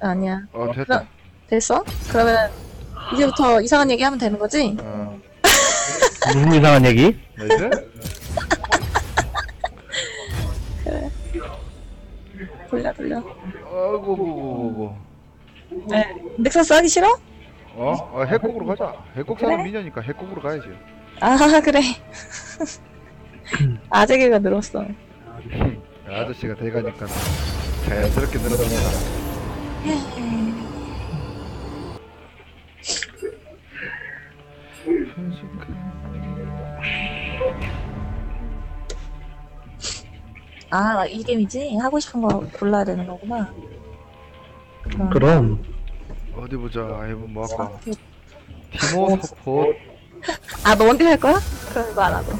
아니야. 어 됐다. 됐어? 그러면 이제부터 이상한 얘기 하면 되는 거지? 어 무슨 이상한 얘기? nice. 돌려 돌려. 아이고 네. 넥서스 하기 싫어? 어? 어 해곡으로 가자. 해곡 사는 그래? 미녀니까 해곡으로 가야지. 아 그래. 아재개그가 늘었어. 아저씨가 돼가니까 자연스럽게 늘어납니다. 아 이 게임이지? 하고 싶은 거 골라야 되는 거구나. 그럼. 그럼 어디 보자. 이번 뭐 할까? 티모 서포. 아 너 원딜 할 거야? 그럼 이거 안 하고.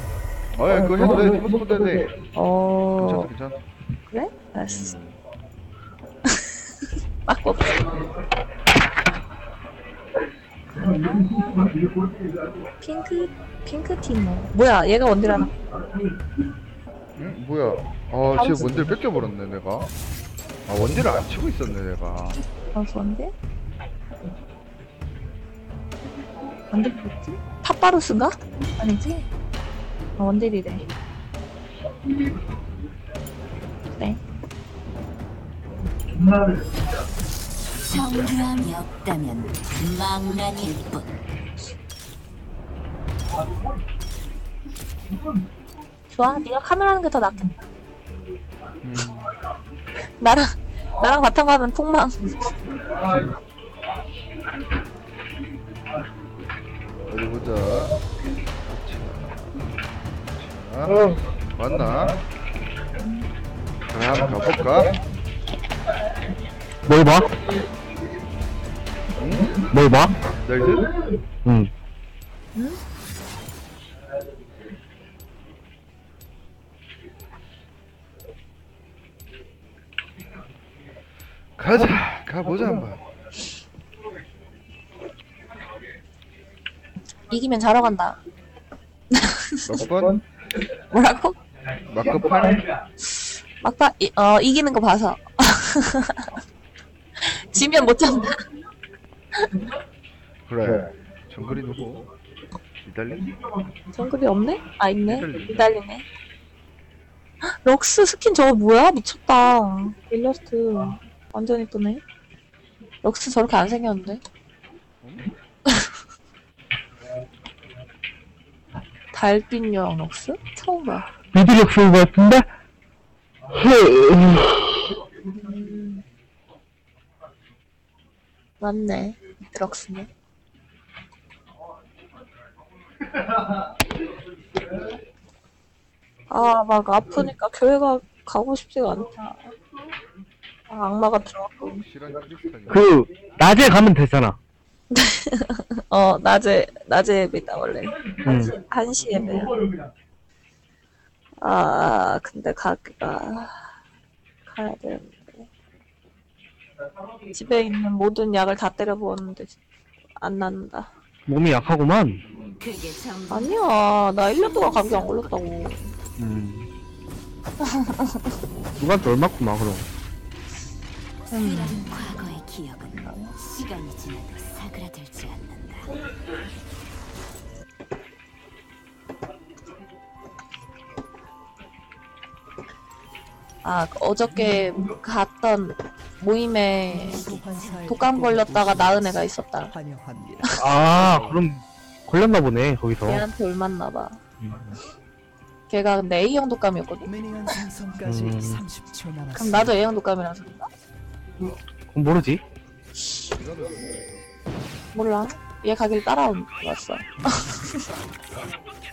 아 그거 해도 돼. 티모 서포 해도 돼. 어 괜찮아 괜찮아. 그래? 알았어. 맞고. 핑크 핑크 티모. 뭐야? 얘가 원딜 하나? 응? 뭐야? 아, 쟤 원딜 뺏겨버렸네, 내가. 아, 원딜을 안 치고 있었네, 내가. 바우스 원딜? 원딜 뭐지? 탑바루스인가? 아니지? 아, 원딜이래. 네. 정교함이 없다면 망나니일 뿐. 좋아. 네가 카메라 하는 게 더 낫겠다. 음, 나랑 나랑 바탕 가면 폭망. 어디 보자. 자, 맞나? 자, 한번 가볼까? 뭘 봐? 응? 뭘 봐? 나이스? 응. 가자! 가보자, 한번. 이기면 자러 간다. 몇 번? 뭐라고? 마크판? 막파 이, 어 이기는 거 봐서. 지면 못 잡나. 그래. 정글이 누구? 이달리? 정글이 없네? 아 있네. 이달리. 이달리네. 헉, 럭스 스킨 저거 뭐야? 미쳤다. 일러스트 완전 이쁘네. 럭스 저렇게 안 생겼는데. 달빛 여왕 럭스? 처음 봐. mid 럭스는 것 같은데? 음. 맞네. 럭스네. 아, 막 아프니까 교회 가, 가고 싶지가 않다. 아, 악마가 들어왔고. 실한 크리스탈이. 그 낮에 가면 되잖아. 어, 낮에, 낮에 예배다, 원래. 응. 1시 예배야. 아, 근데 가기가, 가야 되는데. 집에 있는 모든 약을 다 때려 부었는데, 안 낫는다. 몸이 약하구만. 그게 전부 아니야, 나 1년 동안 감기 안 걸렸다고. 음. 누구한테 얼마구나 그럼. 이런 과거의 기억은 시간이 지나도 사그라들지 않는다. 아, 그 어저께 갔던 모임에 독감 걸렸다가 나은 애가 있었다. 아 그럼 걸렸나 보네 거기서. 걔한테 올맞나 봐. 걔가 근데 A형 독감이었거든? 음. 30초 남았습니다. 그럼 나도 A형 독감이라서 그런가? 그럼 모르지. 몰라. 얘 가길 따라온 왔어.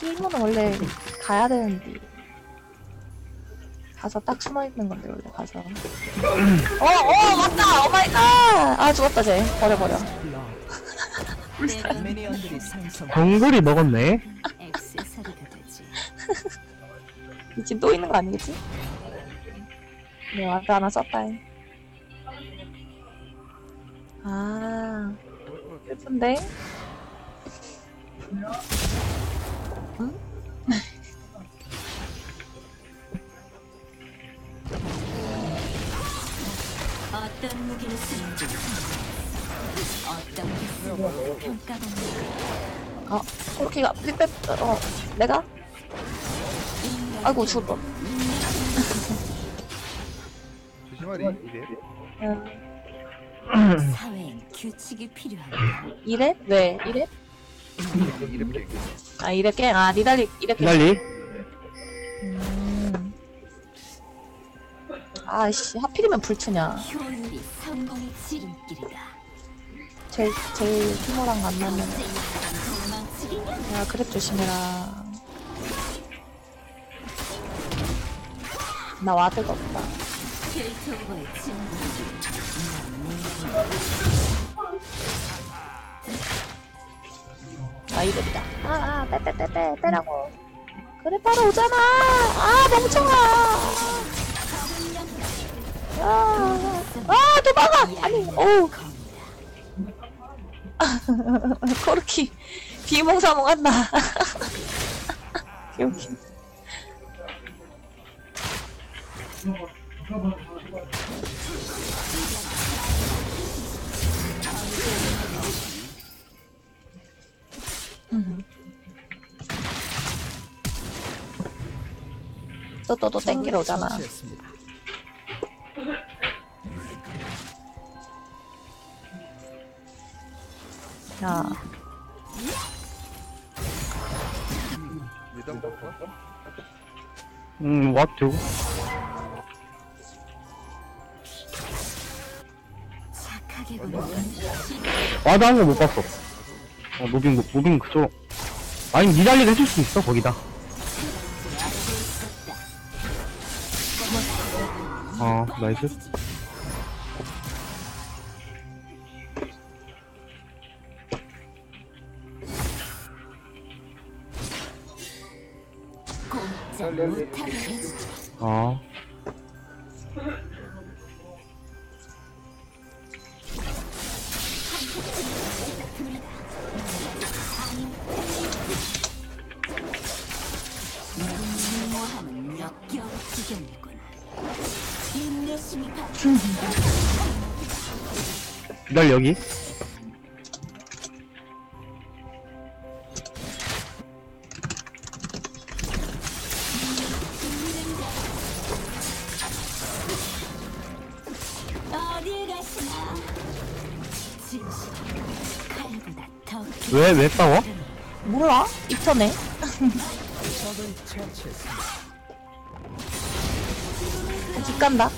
티모는 원래 가야 되는데 가서 딱 숨어 있는 건데 원래 가서. 어, 어, 맞다. oh my god. 아 죽었다 쟤. 버려 버려. minion들이. 정글이 먹었네. 액세서리가 되지. 지금 또 있는 거 아니겠지? 네, 왔다 하나 썼다. 아, 예쁜데? 어떤 무기를 쓰는지 어떤 게 쓰는지 평가받는 어, 아, 코르키가 삐빼 어, 내가? 아이고 죽어 뻔. 조심하리 이래 음, 사회엔 규칙이 필요하다. 이래? 왜? 이래? 이렇게 이렇게 아 이래 깽? 아 니달리 이래 깽? 기달리 음, 아이씨, 하필이면 불트냐. 효율이 성공의 지름길이다. 제일, 제일 티모랑 만나면. 야, 그랩 조심해라. 나 ward가 없다. 필트오버의 친구. 아, 이랬다. 아, 아, 빼, 빼, 빼, 빼, 빼라고. 그래, 바로 오잖아. 아, 멍청아. 아, 아, 도망가. 아니, 어우. 코르키, 비몽사몽한다. 여기. 또, 또, 또 땡기러 오잖아. 야, 일단 볼까? 음, 왓 되고. 착하게 보는 와드 한거 못 봤어. 어, 무빙, 무빙 그쪽. 아니, 니달리를 해줄 수 있어, 거기다. 어, 나이스. 꼼짝 못하게 해주지. 어. 니달리 여기. 어딜 가시나? 진실 칼보다 더 왜, 왜 싸워? 몰라? 입터네. 적을 처치했습니다. 집 간다.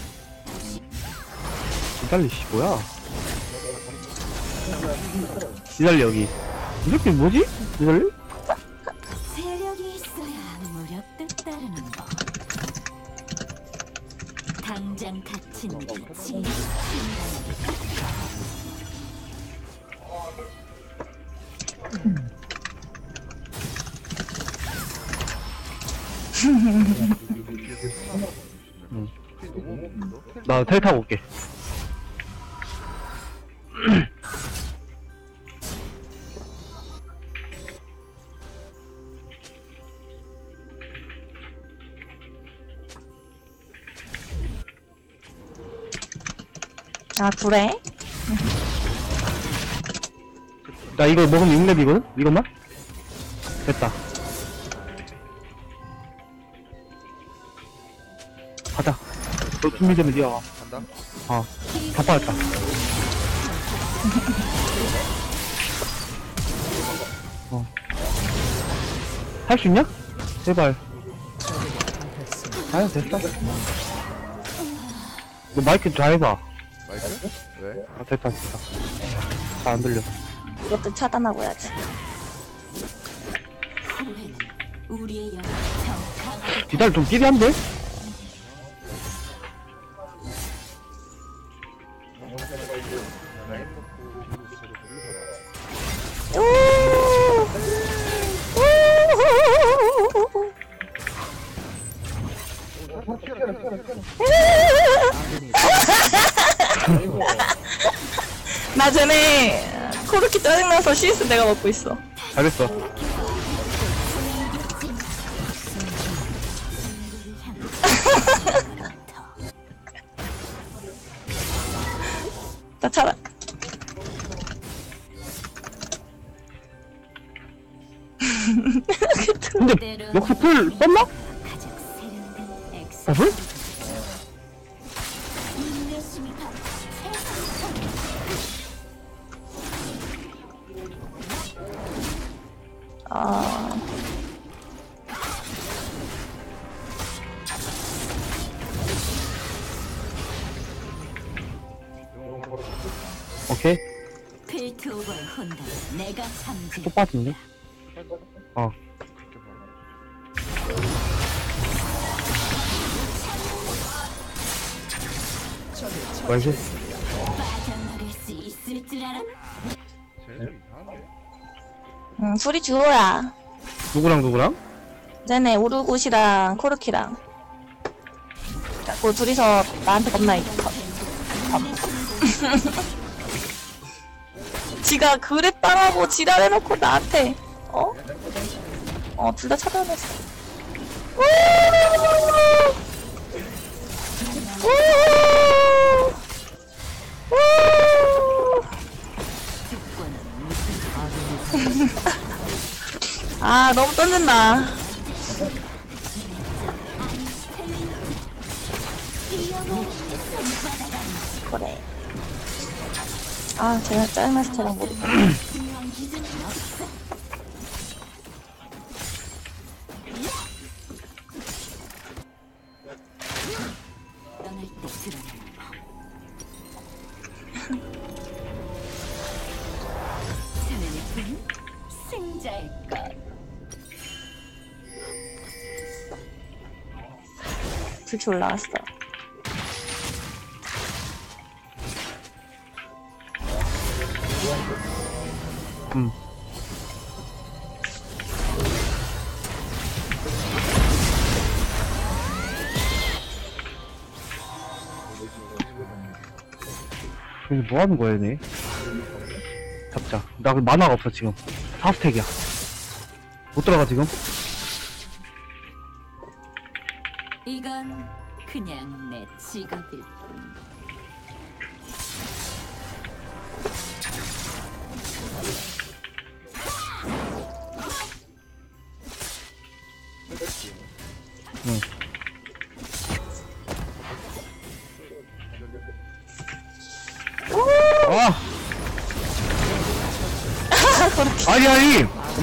씨, 뭐야? 니달리 여기. 이렇게 뭐지? 니달리? 세력이 있어야 무력도 따르는 법. 당장 갇힌 빛이 나 텔 타고 올게. 아, 그래? 나 이거 먹으면 6렙이거든? 이것만? 됐다. 가자. 너 준비되면 뛰어와. 간다 어. 다 빠졌다. 어. 할 수 있냐? 제발. 아유, 됐다. 너 마이크 잘 해봐. 왜? 아, 됐다, 됐다. 잘안 들려. 이것도 차단하고 해야지. 우리의 기다려, 좀 끼리한데? 짜증나서 CS 내가 먹고 있어. 잘했어. 잘. 근데 때론 럭스 풀 썼나? 빠진데? 어. nice. 빠져나갈 수 있을 줄 알아? 쟤좀 이상한데? 응, 둘이 듀오야. 누구랑 누구랑? 쟤네 우르곳이랑 코르키랑. 그 둘이서 나한테 겁나 이 겁. 겁. 지가 그랬다라고 지랄해놓고 나한테 어? 어, 둘 다 차단했어. 아, 너무 던진다. 아, 제가 짜증나스테랑 모르 떠날 때 드러나는 자네는 분 승자일까? 불치 올라갔어. 여기 뭐 하는 거야, 얘네? 잡자. 나 만화가 없어, 지금. 4스택이야. 못 들어가, 지금. 이건 그냥 내 직업일 뿐.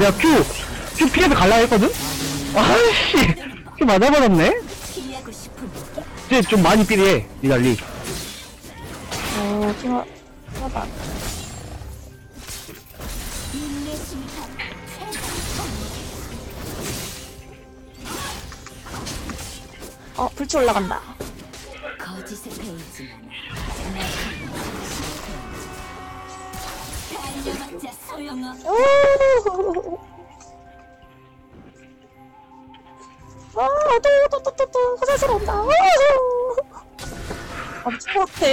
내가 Q! Q 피해서 갈라 했거든? 아이씨! Q 맞아버렸네? 이제 좀 많이 삐리해, 니달리. 오, 티모, 티모다. 인내심이 다 어, 불치 올라간다. 오! 아, 또, 또, 또, 또, 또, 화장실 온다. 오! 아, 미친 것 같아.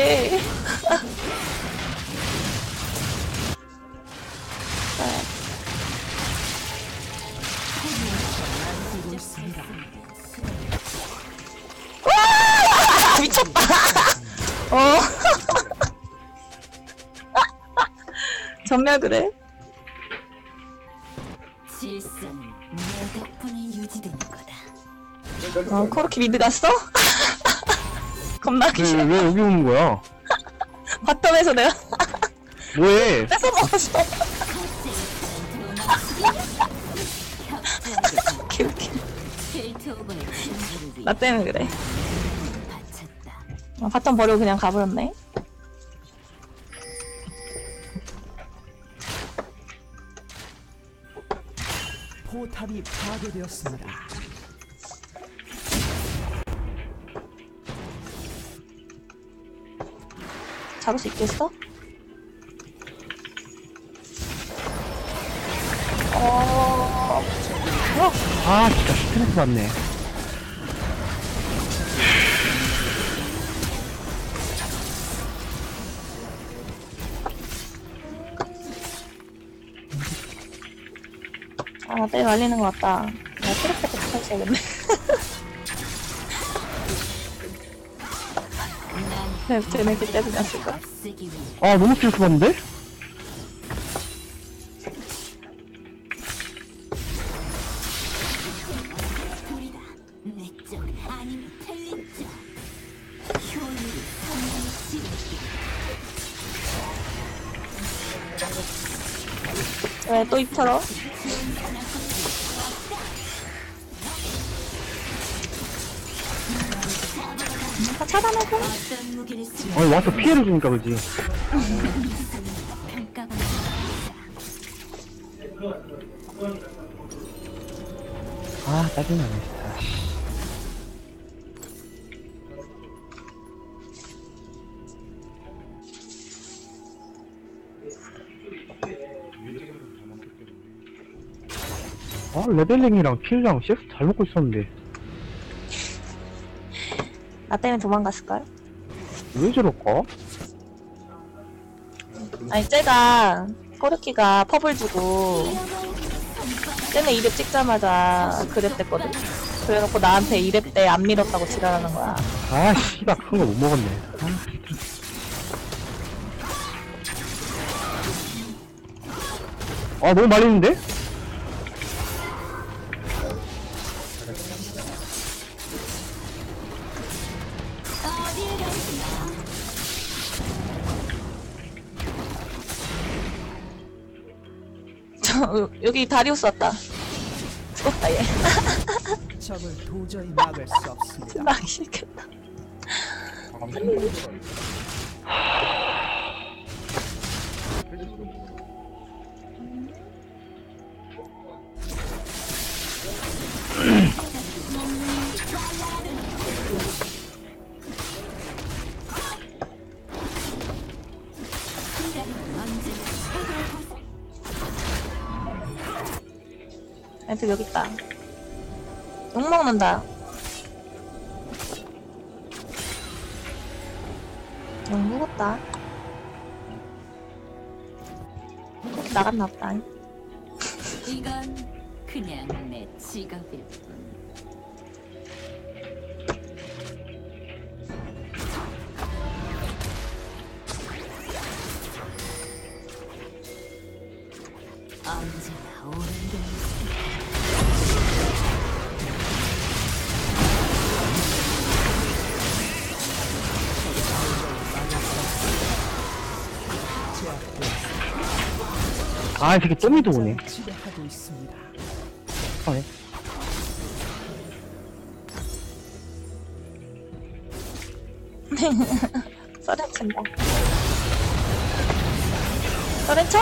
와! 미쳤다. 어. 전멸 그래? 유지되는 거다 어, 코르키 미드 갔어? 겁나 왜, 싫어. 왜 여기 오는 거야? 바텀에서 내가 뭐해? 뺏어 먹었어. 오케이, 오케이. 필트 오버의 나 때문에 그래. 바쳤다 어, 바텀 버리고 그냥 가버렸네. 탑이 파괴되었습니다. 잡을 수 있겠어? 어, 아, 진짜 스트레스 받네. 아, 때 말리는 것 같다. 나 트랙부터 탈쳐야겠네. 난 쟤- 쟤네들 때문에 왔을까? 쓰기 위해 아 너무 스트레스 받는데? 왜 또 입처럼? 아니 와서 피해를 주니까 그지 아 짜증나네 진짜 씨. 아 leveling이랑 kill랑 CS 잘 먹고 있었는데 나 때문에 도망갔을까요? 왜 저럴까? 아니, 쟤가, 꼬르키가 퍼블 주고, 쟤네 2렙 찍자마자 그랬댔거든? 그래놓고 나한테 2렙 때 안 밀었다고 지랄하는 거야. 아 씨발 큰 거 못 먹었네 아, 아 너무 말리는데? 여기 다리우스 왔다. 죽었다, 얘. 적을 도저히 막을 수 없습니다. 나기 싫겠다. 애들 여기 있다. 욕 먹는다. 욕 먹었다. 나갔나 보다. 이건 그냥 내 직업일 뿐. 아 이 새끼 또 미드 오네 지배하고 있습니다. 아네 써렌친다. 써렌쳐?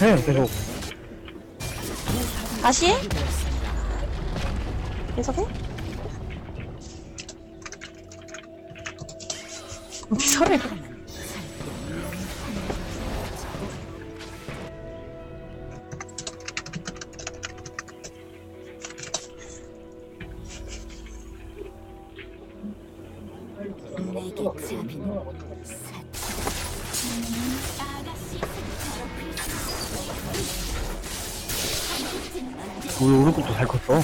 네 계속 다시 해? 계속해? 아가씨 우리 오른쪽도 잘 컸어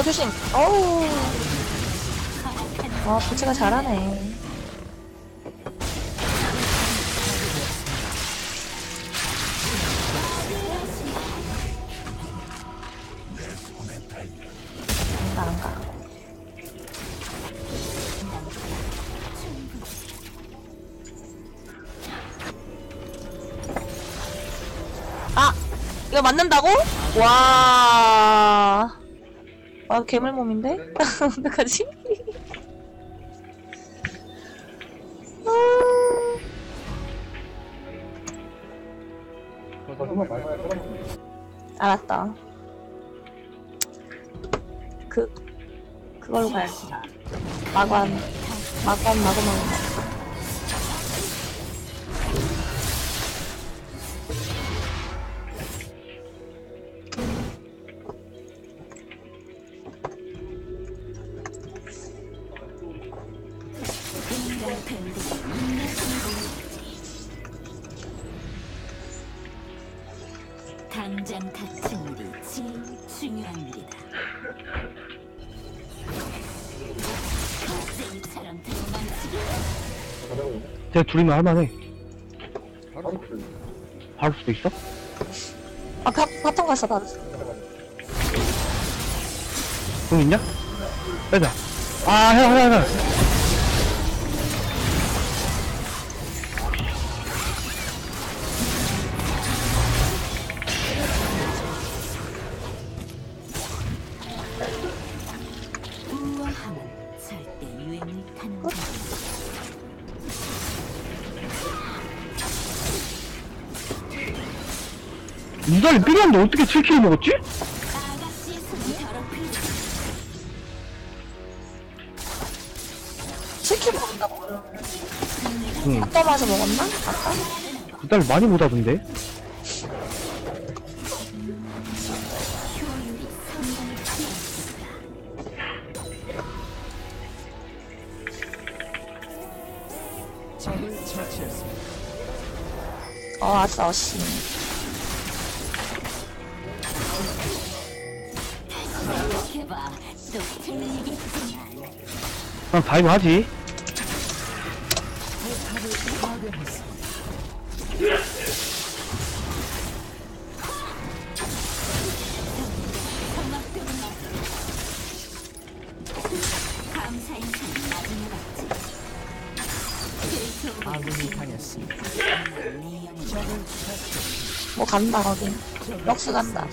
어 조심. 어우. 아 부채가 잘하네. 아 이거 맞는다고? 아 괴물 몸인데? 어떡하지? 아. 알았다. 그 그걸로 가야지. 마관 마관 마관 마관. 둘이면 할만해. 바로 바를 수도 있어? 아 바, 바텀 갔어 바로. 공 있냐? 빼자. 아, 해라, 해라, 해 필요한데 어떻게 7킬 먹었지? 7킬 먹었다고? 응. 바텀 와서 먹었나? 아까? 이달 많이 못 하던데. 했습니다. 뭐 간다 거기. 럭스 간다.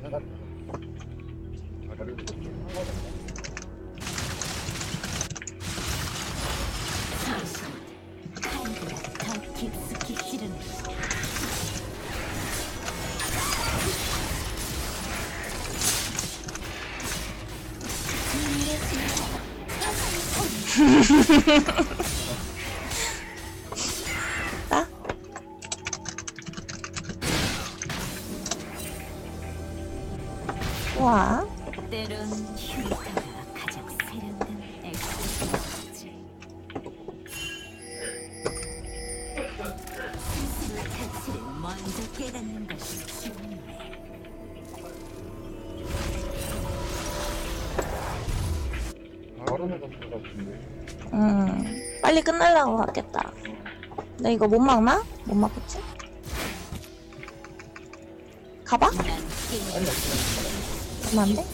당신 한결 더 힐하고 갔겠다. 나 이거 못 막나? 못 막겠지? 가봐? 가면 안 돼?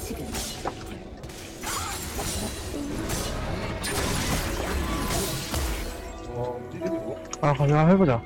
아 그냥 해보자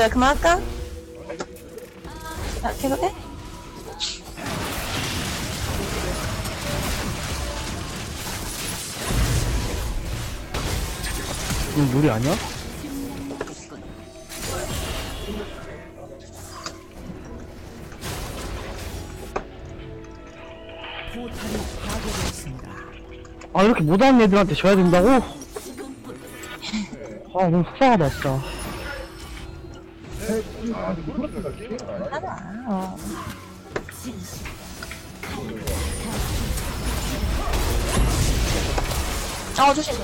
얘들아, 그만할까? 아, 계속 해? 이건 물이 아니야? 아, 이렇게 못하는 애들한테 줘야 된다고? 아, 너무 속상하다, 진짜. 하나, 어. 어, 조심.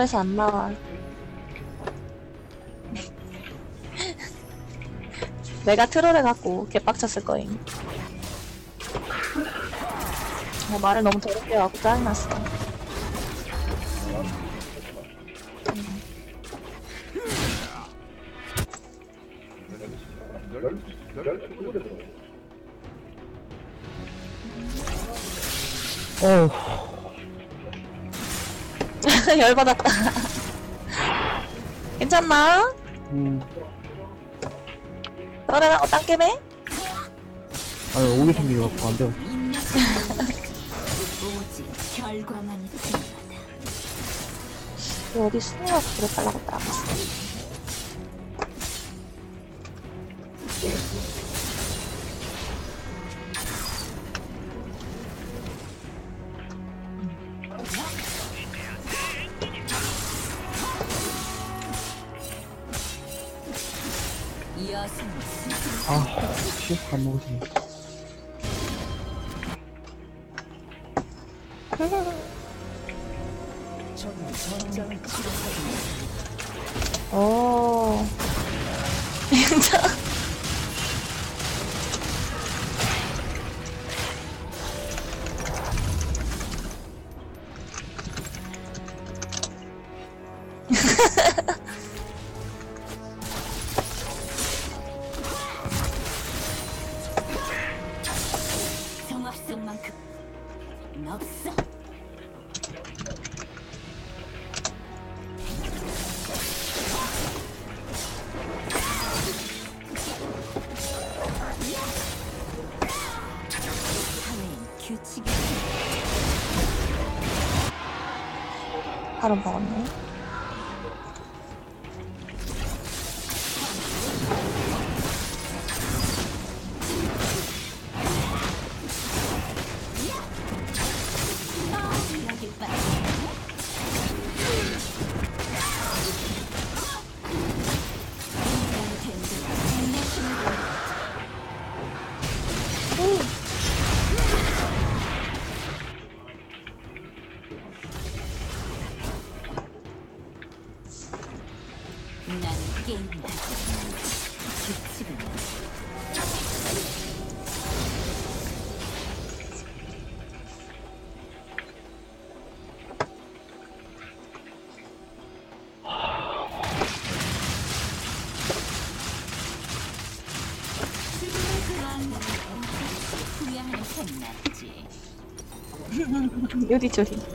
동물에서 안 나와. 내가 트롤해갖고 개빡쳤을 거임. 어, 말을 너무 더럽게 하고 짜증났어. 괜찮나? 음. 너네랑 어떤 게임해? 아니, 오기 생기갖고 안 돼요. 오직 결과만이 필요하다. 어디 스니어 그래 나갔어. 요리조리.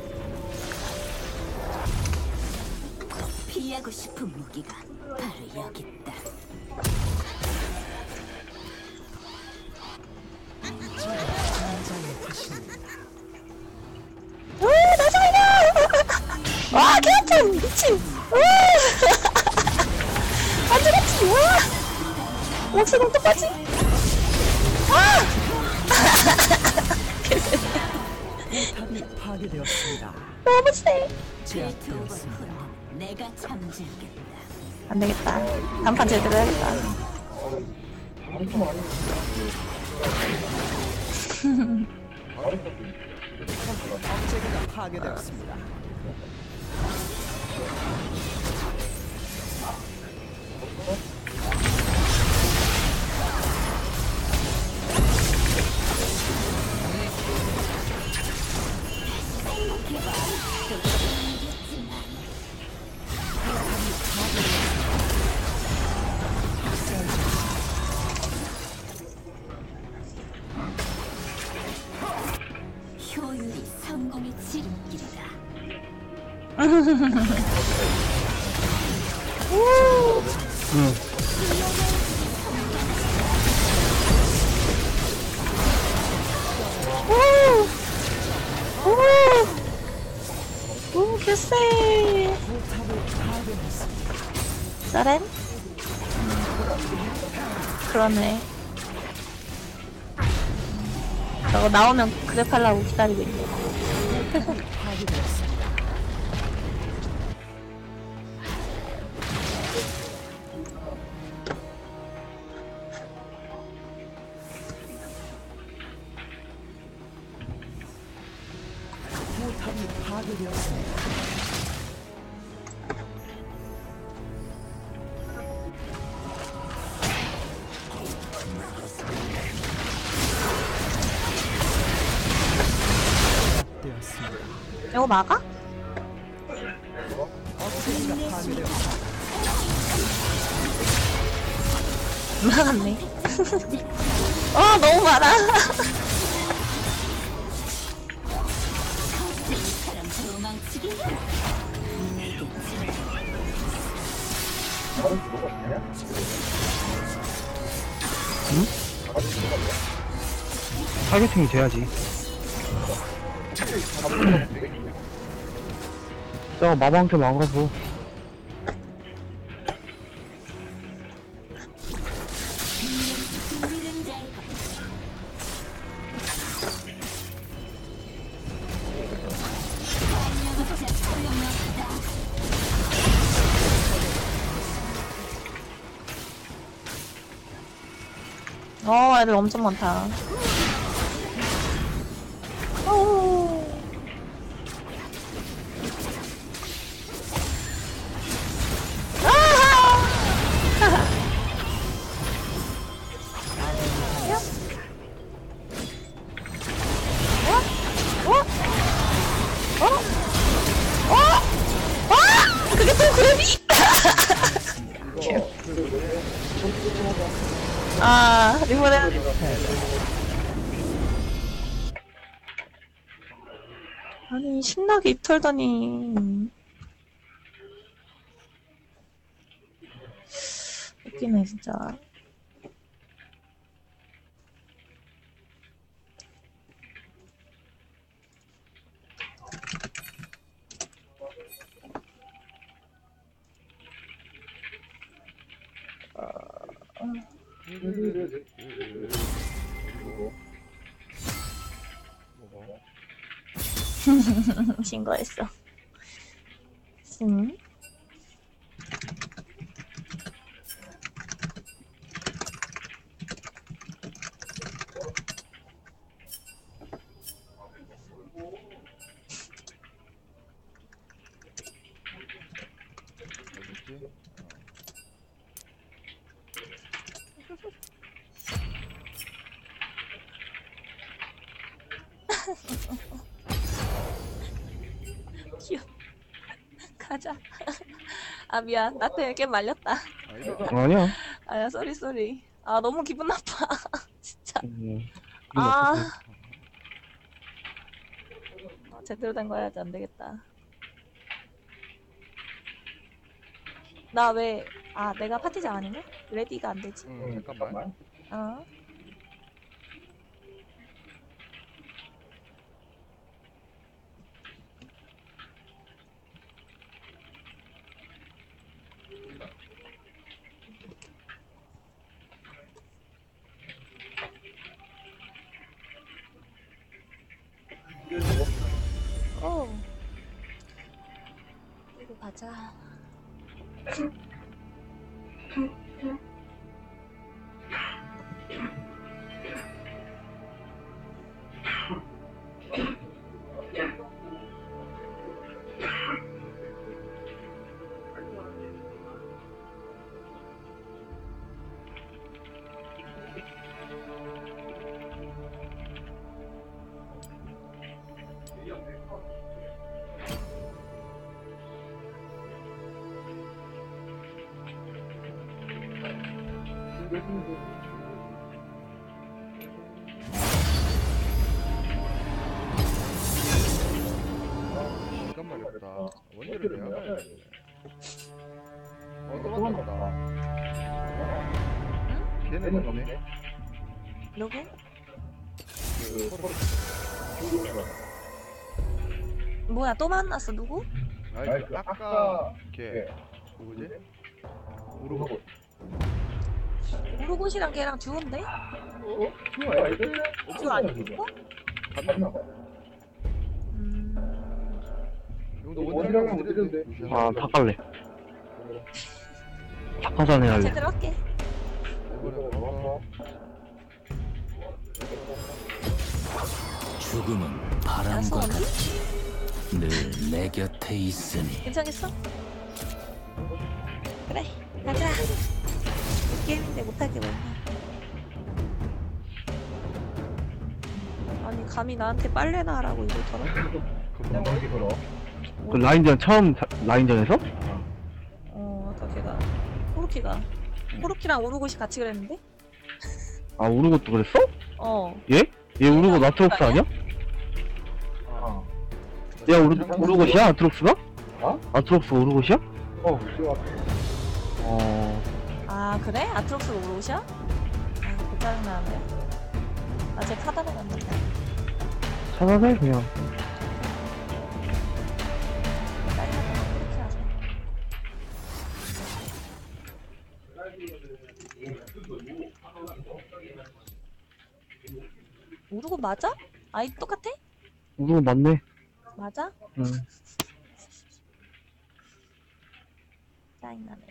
오! 오! 오, 개쎄! 썰엔? 그러네. 저거 나오면 하려고 기다리고 있네. 이거 막아? 막았네. 어, 너무 많아. 타겟팅이 돼야지. 막아서. 우리는 잘 어, 애들 엄청 많다. 털더니 웃기네 진짜. 신고했어. 응? 귀여워. 가자. 아 미안. 나 되게 말렸다. 아니야. 아야 sorry sorry. 아 너무 기분 나빠. 진짜. 음, 아. 어, 제대로 된 거 해야지 안 되겠다. 나 왜, 아, 내가 파티장 아닌가? ready가 안 되지. 응 잠깐만 어. 또 만났어 누구? 아니, 그 아까 걔 누구지? 우르고. 우르고시랑 걔랑 듀오인데? 듀오 아니고? 음. 이것도 원딜이랑 원딜인데. 아, 다 깔래. 착하자네 할래. 제대로 할게. 이번에 가서 죽음은 바람과? 같이 늘 내 곁에 있으니 괜찮겠어? 그래 가자. 게임인데 못하게 뭐. 아니 감히 나한테 빨래나 하라고 이걸 털어? 그 라인전 처음 사- 라인전에서? 어 아까 걔가 코르키가 코르키랑 우르고시 같이 그랬는데? 아, 우르고도 그랬어? 어 얘? 얘 우르고 나트록스 아니야? 야, 우르, 우르고시야? 아트록스가? 어? 아트록스가 우르고시야? 어, 어, 아 그래? 아트록스가 우르고시야? 아 그 짜증나는데 나쟤 카다로 만났다 찾아내, 그냥. 코르키 하자 우르고 맞아? 아이 똑같아? 우르고 맞네. 맞아? 응. 짜증나네.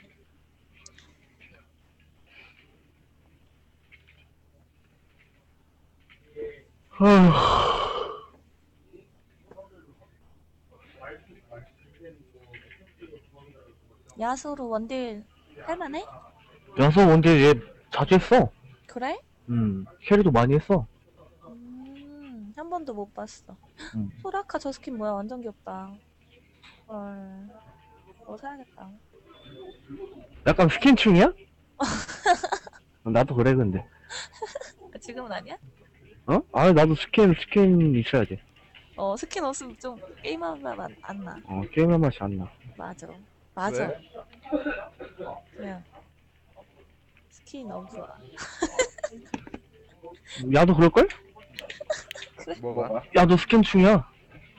야수로 원딜 할만해? 야수 원딜 얘 자주 했어. 그래? 음, carry도 많이 했어. 음, 한 번도 못 봤어. 음. 소라카 저 스킨 뭐야? 완전 귀엽다. 헐. 뭐 사야겠다. 약간 skin충이야? 나도 그래, 근데. 지금은 아니야? 어? 아, 나도 skin, skin 있어야 돼. 어, 스킨 없으면 좀 게임하면 안, 안 나. 어, 게임할 맛이 안 나. 맞아. 맞아. 왜? 그냥. 스킨 너무 좋아. 야도 그럴걸? 뭐가? 야도 skin충이야.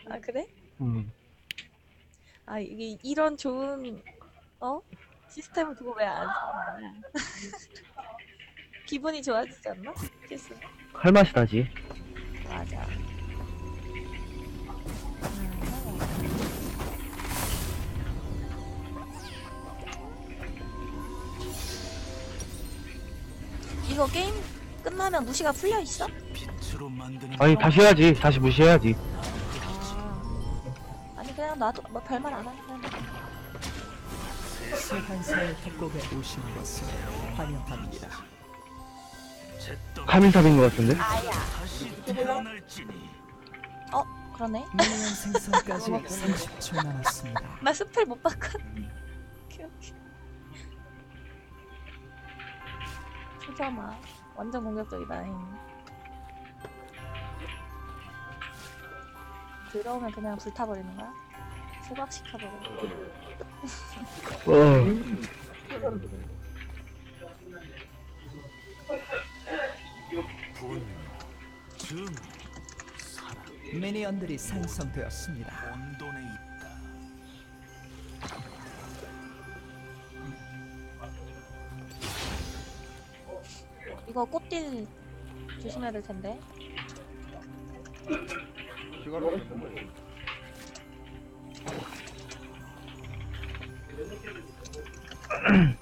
아, 그래? 음. 아, 이게 이런 좋은, 어? 시스템을 두고 왜 안 쓰냐. 기분이 좋아지지 않나? 키스. 할 맛이 나지. 맞아. 음, 이거 게임 끝나면 무시가 풀려 있어? 아니, 다시 해야지. 다시 무시해야지. 아. 아니 그냥 나도 뭐 별말 안 하는데. 소환사의 협곡에 오신 것을 환영합니다. 카밀 top인 것 같은데? 아야. 어 그러네. 생성까지 30초 남았습니다. 나 spell 못 봤거든. 오케이 오케이. 진짜마 완전 공격적이다. 들어오면 그냥 불타버리는 거야? 소각시켜버려. 어. 분, 증, 사랑 미니언들이 생성되었습니다. 온돈에 있다 이거 꽃딜 조심해야 될 텐데. しがらないと思うよ。Mm-hmm.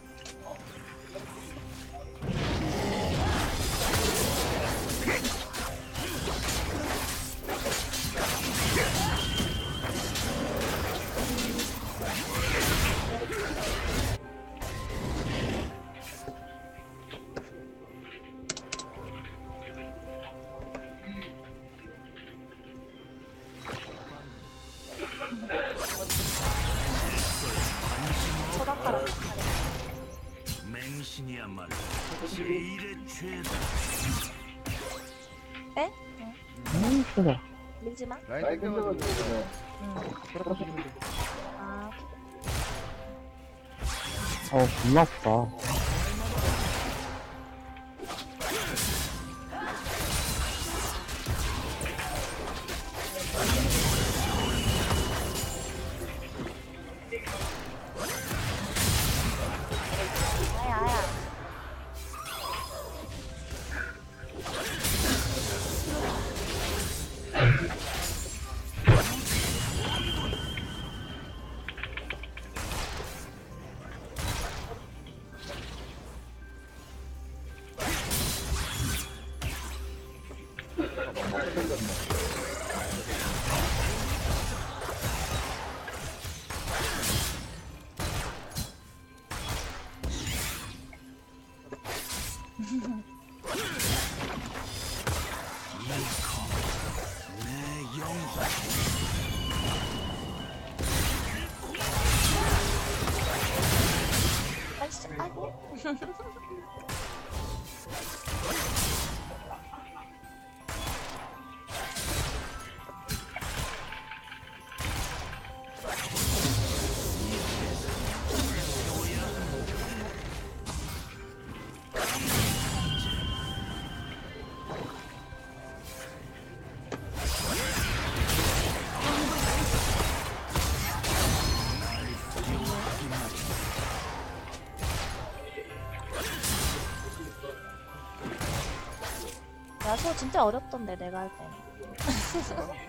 야수 진짜 어렵던데 내가 할 때는.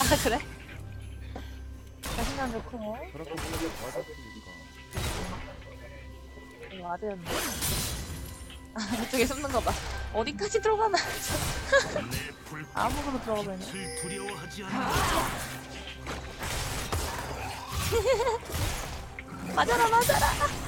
아 그래? 자신감 좋고 그렇게 보면 맞았으니까 이거 와드였네. 아 이쪽에 숨는 거 봐. 어디까지 들어가나? 아무거나 들어가 버리네. 을 두려워하지 않는 맞아라 맞아라.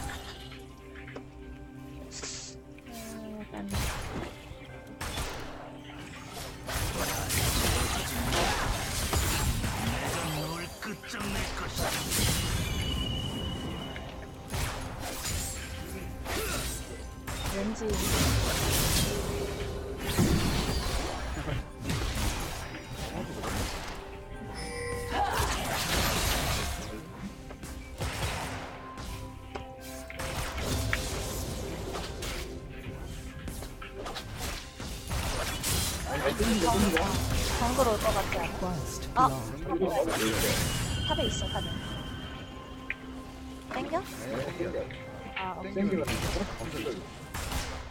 땡겨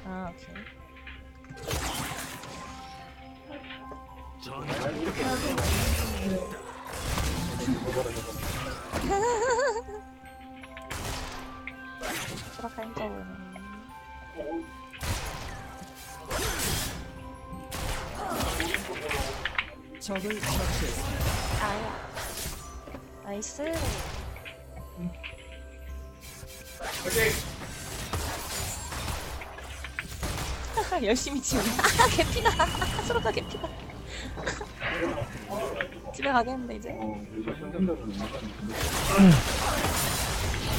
아 오케이 전 수락하 힘써보네 적을 처치했습니다. 아야 나이스 열심히 치네 아 개피다. 수락하 개피다. 집에 가겠는데 이제.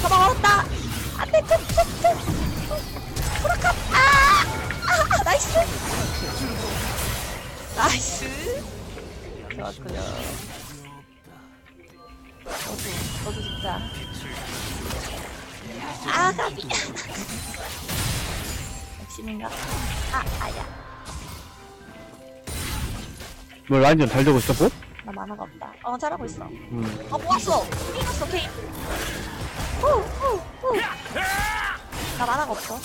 잡아먹었다 뭐 라인 전잘 되고 있었고? 나 만화가 없다. 어, 잘하고 있어. 음. 어, 모았어. 이겼어, 게임. 후, 후, 후. 나 만화가 없어.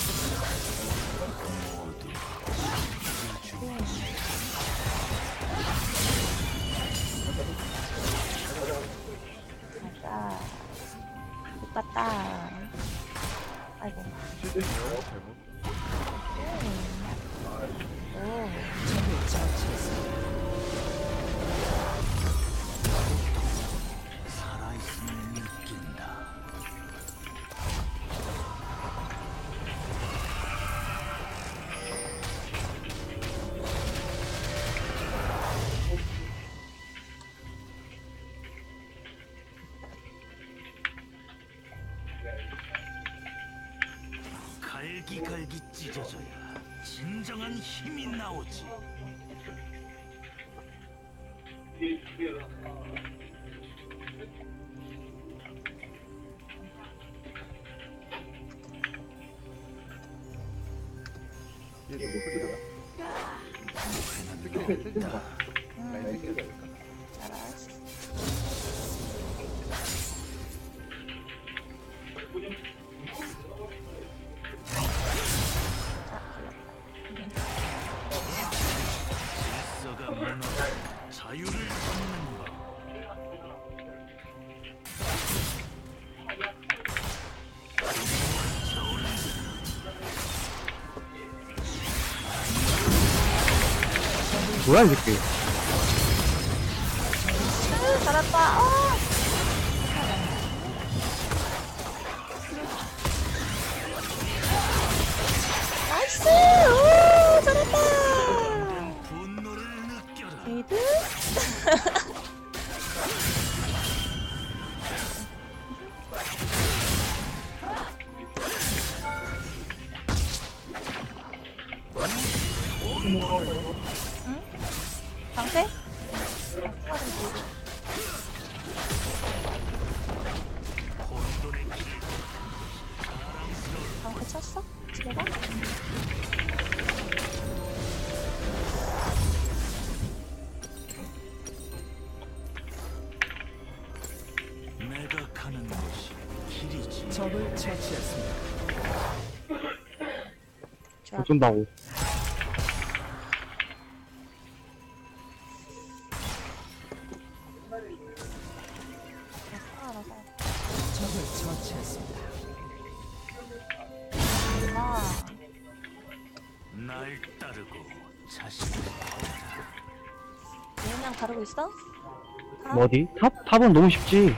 맞다. 못 봤다. 아이고. 음. 오. 僕らが。 뭐 어쩐다고 알아서. 적을 처치했습니다. 아, 날 따르고 자신을 버려라. 그냥 가르고 있어? 뭐 어디? top? top은 너무 쉽지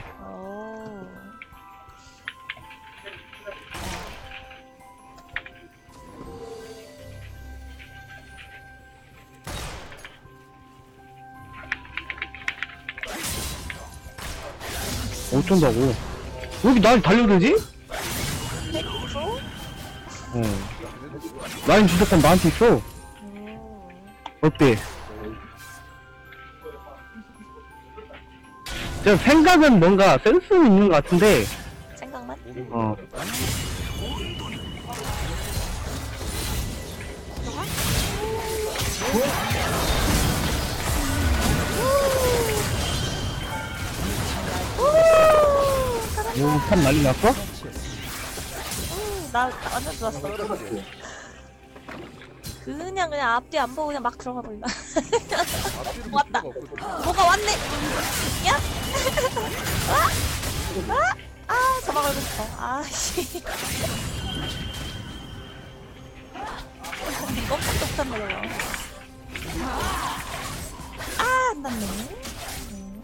어쩐다고 왜 이렇게 날 달려들지? 어 라인 주도권 나한테 있어 오. 어때? 저 생각은 뭔가 센스는 있는 것 같은데 생각만? 어 오, top 난리 났어? 음, 나 완전 좋았어. 그냥 그냥 앞뒤 안 보고 그냥 막 들어가 버린다. 왔다. 뭐가 왔네. 야. 아, 아, 아, 저만 걸고 싶어. 아, 씨. 깜짝도 못한다 저거. 아, 안 닿네. 음.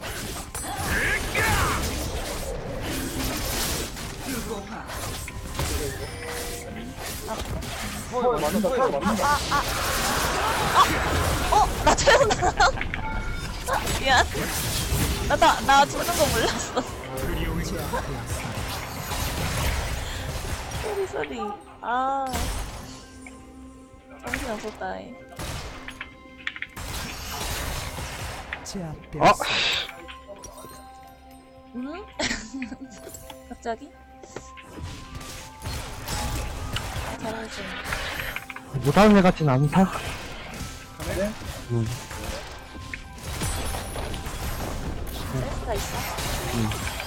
어, 나 태어나. 미안. 나, 나, 나 죽는 거 몰랐어. 소리, 소리. 아. 정신 없었다. 이. 아. 응? 갑자기? 잘하지. 못하는 애 같진 않다 응. 센스가 있어? 교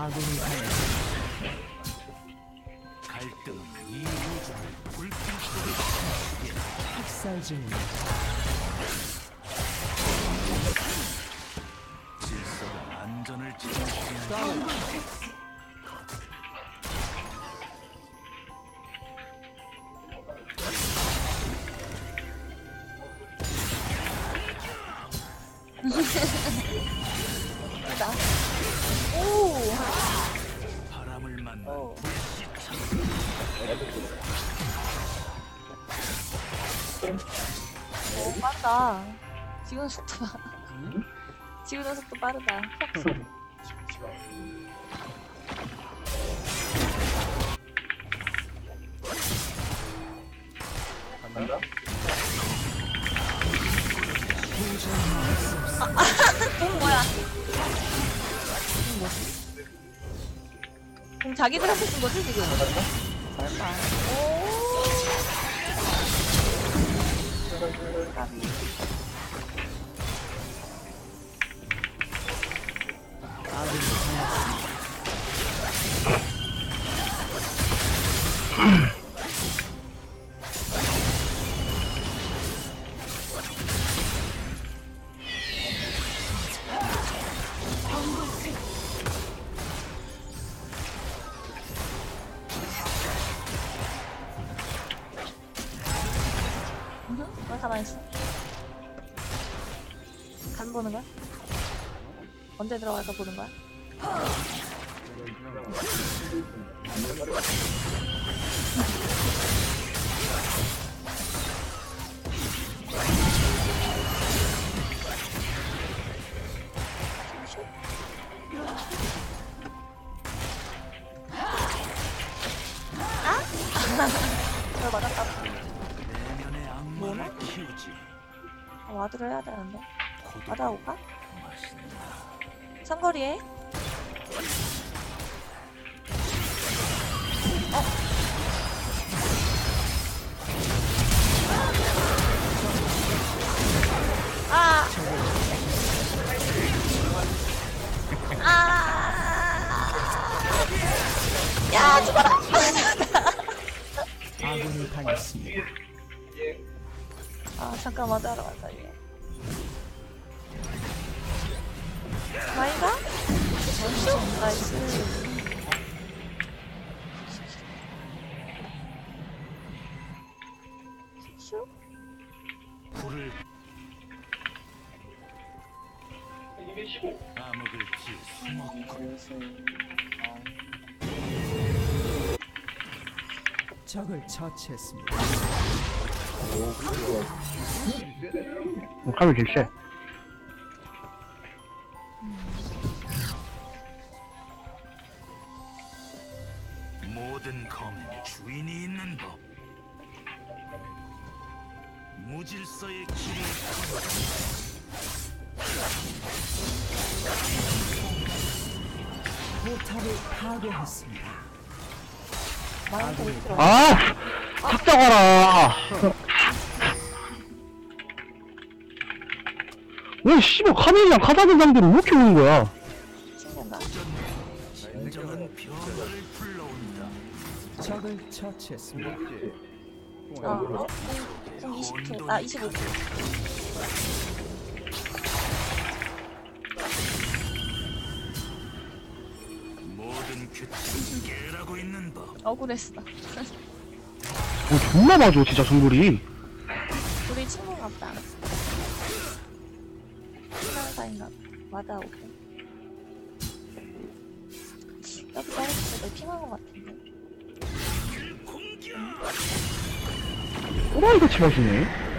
아군이 하였습니다. 갈등은 이 우주를 불필요하게 학살 중입니다. 질서가 안전을 지켜야 한다. 빠르다. 지금 속도 봐. 지금 속도 빠르다. 공 뭐야? 공? 공 자기들한테 쓴 거지 지금? 설마. 오. 까비. 응? 언제 들어갈까 보는 거야? 적을 처치했습니다. 어, 카메라 개 카멜이랑 카자든 상대로 왜 이렇게 오는 거야? 적을 처치했습니다. 어, 어? 공 20초. 아, 25초. 모든 규칙을 깨라고 있는 법. 억울했어. 어, 존나 맞아, 진짜 정글이. 또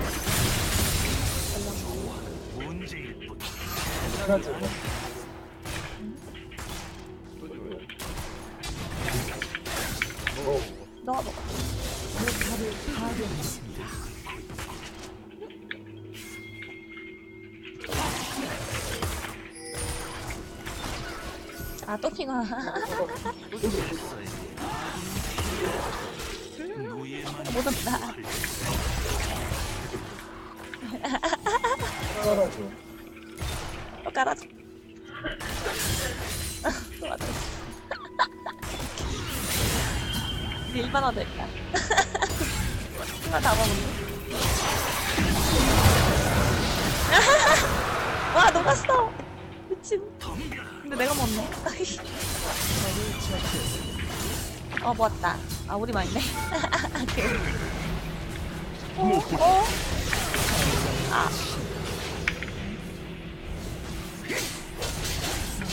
그. 어, 어?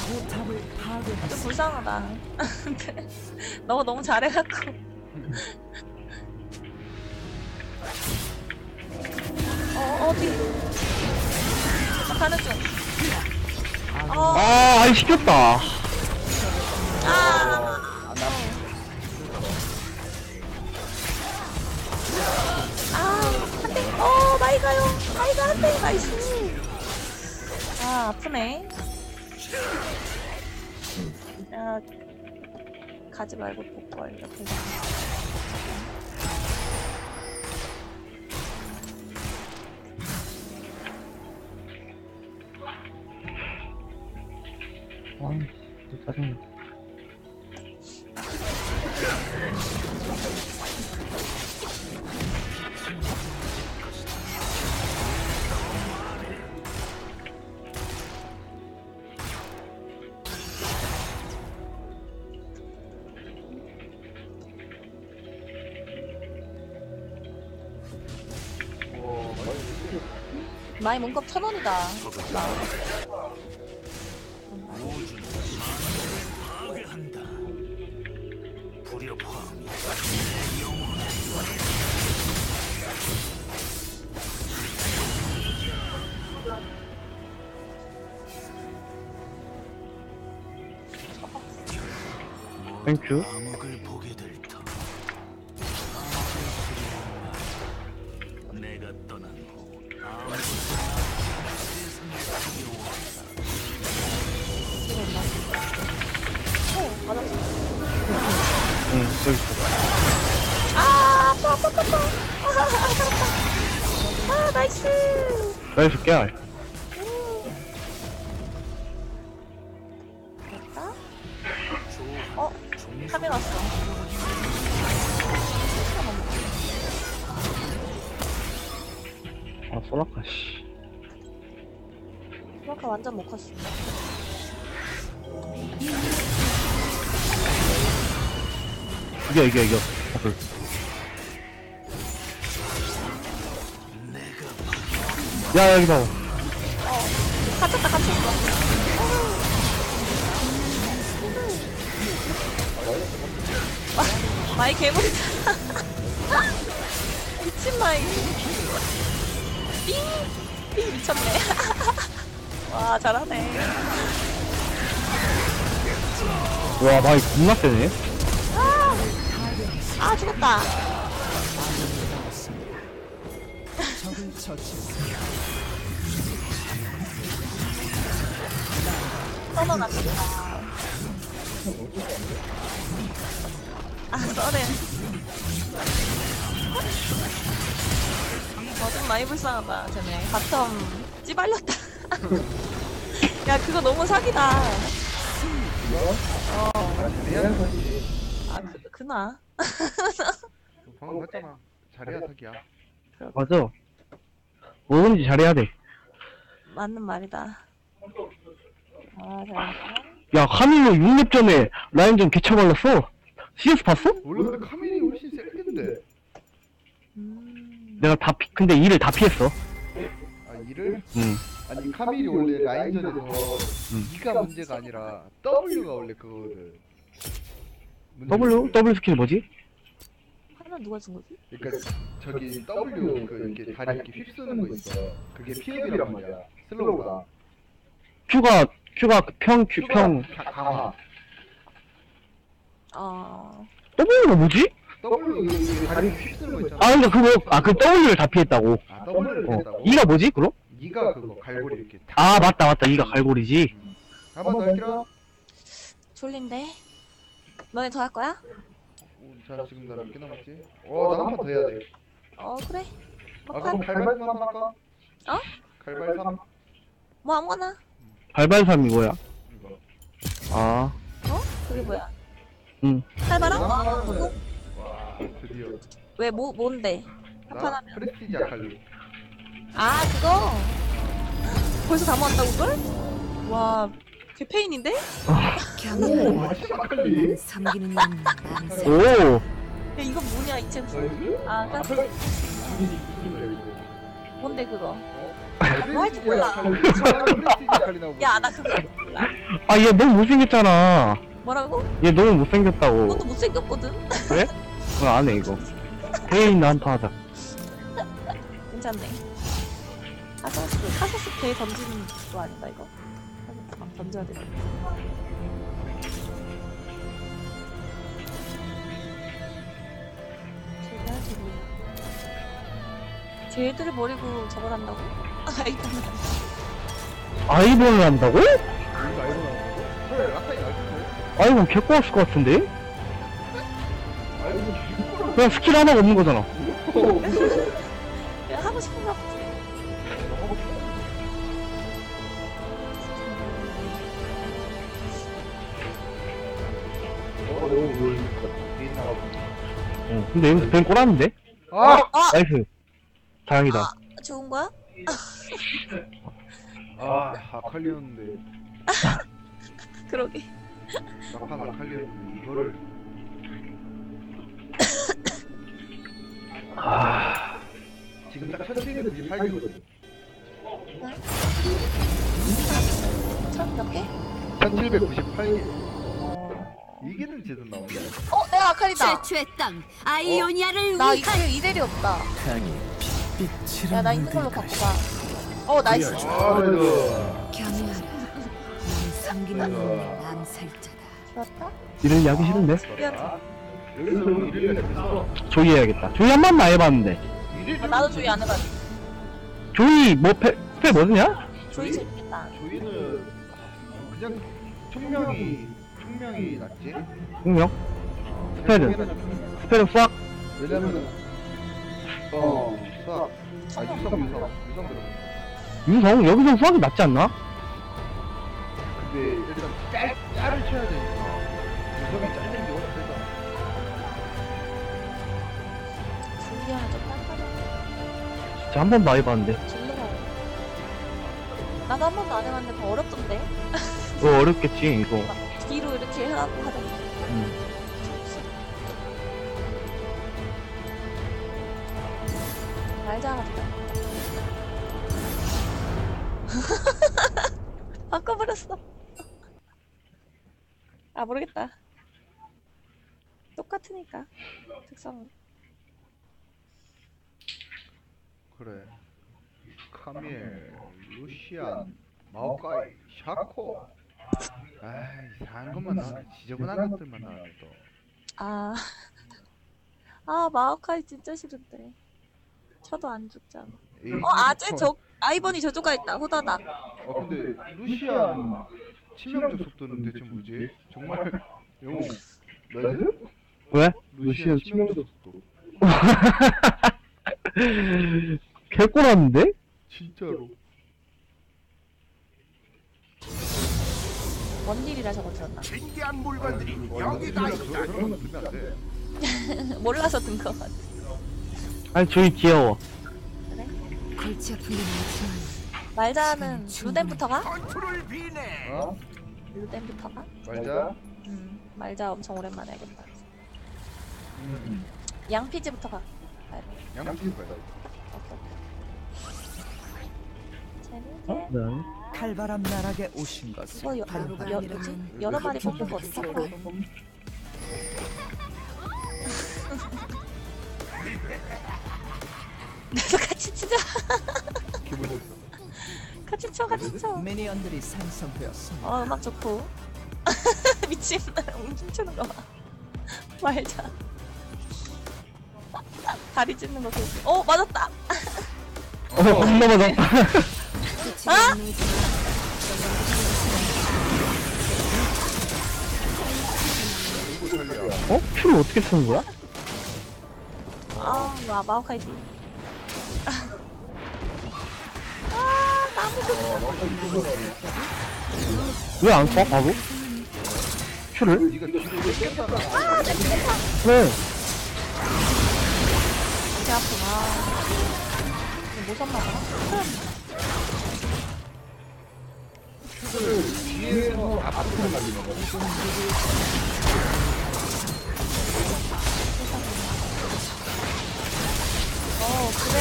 포탑을 좀 불쌍하다. 너가 너무 잘해갖고. 어, 어디? 나 가는 중. 어, 아 아이 시켰다 아. 아, 어, 많이 가요. 많이 가, 한 대. 나이스. 아, 아프네. 야, 가지 말고. 아이 또 짜증 마이 문컵 천 원이다. 땡큐 마이 개구리잖아. 미친 마이. ping! ping 미쳤네. 와, 잘하네. 와 마이 겁나 세네 아, 죽었다. 적을 처치했습니다. surren 갑시다. 아, surren. 어, 좀 많이 불쌍하다, 쟤네. bottom 찌발렸다. 야, 그거 너무 사기다. 어. 아, 그, 그나. 방금 했잖아 잘해야 사기야 맞아 뭐든지 잘해야 돼야 맞는 말이다. 아, 잘한다. 카밀로 6렙 전에 라인전 개쳐발랐어 CS 봤어? 원래 근데 카밀이 훨씬 세겠는데 음. 내가 다 피, 근데 일을 다 피했어 아 이를? 응 아니 카밀이 원래 라인전에서 음. E가 문제가 아니라 W가 원래 그거를 문제- W? W 스킬 뭐지? 하나 누가 준 거지? 그러니까 저기 W 그 이렇게 다리 이렇게 휩쓰는 거 있어 그게 피업이란 말이야 슬로우가 Q가 Q가 평 Q 평 가- 강화 어. W가 뭐지? W 다리 휩쓰는 거 있잖아 아 근데 그거 아 그 W를 다 피했다고 아 W를 어 했다고? E가 뭐지 그럼? E가 그거 갈고리 이렇게 아 맞다 맞다 E가 갈고리지 한번 더 할게요 졸린데? 너네 더 할 거야? 오, 자 지금 나몇개 남았지? 어나 한 판 더 해야 돼아 어, 그래. 그럼 막판. 갈발 3 할까? 어? 갈발 3뭐 아무거나. 발발삼이 뭐야? 이거 아 어? 그게 뭐야? 응. 칼바람? 와 드디어 왜, 뭐, 뭔데? 한판 나 하면. 프레스티지 아칼리 아, 그거? 벌써 다 모았다고, 그걸? 와, 개페인인데? 아칼리 섬기는 남세 오 야, 이거 뭐냐, 이 책. 아, 깜 뭔데, 그거? 뭐 할지 몰라. 프레스티지 아칼리 나오고 야, 나 그거 몰라. 아, 얘 너무 못생겼잖아. 뭐라고? 얘 너무 못생겼다고. 그것도 못생겼거든? 그래? 그럼 안 해, 이거. 대인 나한테 하자. 괜찮네. 카사스, 카사스 배 던지는 거 아닌가, 이거? 카사스 막 던져야 돼. 쟤들을 버리고 저걸 한다고? 아이고. 아이본을 한다고? 여기가 아이고 나온다고? 그래 라카이 나올텐데 아이본 개꼬았을 것 같은데? 그냥 스킬 하나가 없는 거잖아. 그냥 하고 싶은 거 없지. 어, 근데 여기서 ban 골랐는데? 아! 나이스. 다행이다. 좋은 거야? 아 아칼리였는데 그러게. 낙한 아칼리였는데 이거를 아 지금 딱 1798개거든 천몇 개? 1798개 어. 이게는 제대로 나온다 어, 내가 아칼리다. 최초의 땅 아이오니아를 나 위하여 이제 이대리 없다. 땅이 빛빛을 야, 나 있는 걸로 갖고 가. 어, 나이스. 아넌 섬기는 놈의 암살자다 좋았다. 이런 이야기 싫은데? 여기서 일을 해서 조이 해야겠다. 조이 한 번만 해봤는데. 일을 아, 나도 조이 안 해봤지. 조이 뭐 패, 패 뭐냐? 조이 재밌겠다. 저희는 그냥 총명이 총명이 낫지 분명. 스펠은? 스펠은 수학? 왜냐면은 어 수학 아 유성 유성 유성 들어 유성? 여기서 수학이 낫지 않나? 근데 일단 짤 짤을 쳐야 되 훨씬 세잖아 조이 하나 좀 딴딴해. 진짜 한 번도 안 해봤는데. 질러 나도 한 번도 안 해봤는데 더 어렵던데? 이거 어렵겠지, 이거. 막 뒤로 이렇게 해갖고 하던데. 음. 말자 하자. 바꿔버렸어. 아 모르겠다. 똑같으니까 특성. 그래 카밀 루시안 마오카이 샤코 아이 이상한 것만 나와 지저분한 것들만 나와네 또 아, 아 마오카이 진짜 싫은데. 저도 안 죽잖아. 에이, 어 아재 저 아이번이 저쪽 가 있다. 호다닥. 어 근데 루시안 치명적 속도는 대체 뭐지? 정말 영웅 나이스? 왜? 루시안 치명적 속도 개꼬랐는데? 진짜로 뭔 일이라 저거 들었나? 신기한 물건들이 여기다 어, 그런 그런 거 들면 안돼 몰라서 든거 같아. 아니, 조이 귀여워. 골치 아픈 게 많지만 말자는 루덴부터 가? 컨트롤 비네 어? 루덴부터 가? 말자 음, 말자 엄청 오랜만에 해야겠다. 음. 양피지부터 가. 양피 봐야 재밌게. 네. 칼바람 나락에 오신 것을 이거 여, 환영합니다. 여, 뭐지? 여러 마리 뽑는 거 해? 그래서 같이 치자. 기분 좋다 같이 쳐, 같이 쳐. 미니언들이 생성되었습니다. 어, 음악 좋고. 미친, 춤추는 거 봐. 말자. 다리 찢는 거 계속. 어, 맞았다. 어, 안 넘어졌다. 아? 어? 큐를 어떻게 쓰는 거야? 아, 와, 마오카이 비. 아, 나무 좀. 왜안 써, 바로? 큐를? 네가 뒤로 뺏겼잖아 왜? 개 아프나. 못 샀나 봐. 어, 그래.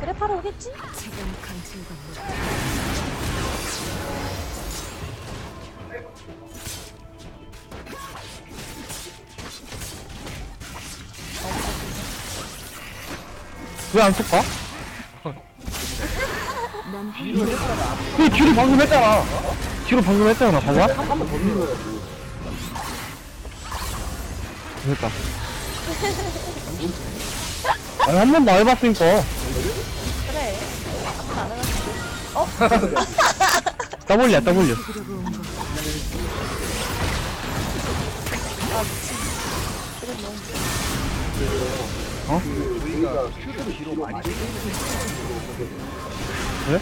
그래, 바로 오겠지? 지금 강철 건물. 왜안 쏠까? 난그 뒤로 방금 했잖아. 뒤로 방금 했잖아, 봐봐. 됐다. 아니, 한 번도 안 해봤으니까. 그래. 안 해봤지. W, W. 어? 그래?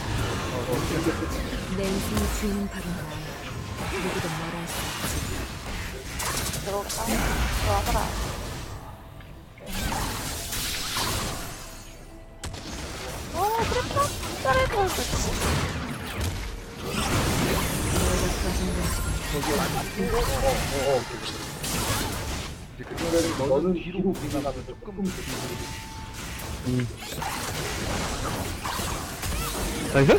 내 인생의 주인은 바로 나야. 누구도 뭐라 할수 없지. 들어올까? 들어와봐라. 어, 그랬다. 잘해도 좋지. 나이스?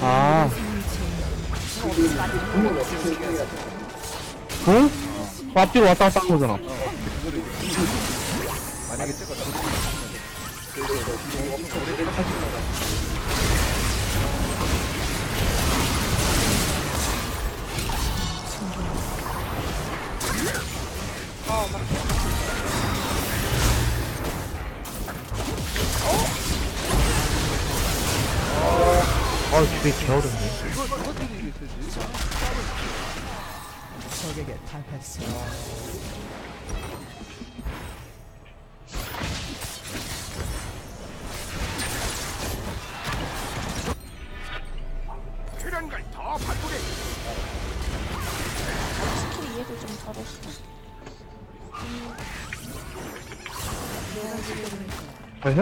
아. 응? 앞뒤로 왔다 갔다 한 거잖아. 아, 되게 개어렵네. 적에게 당했습 나이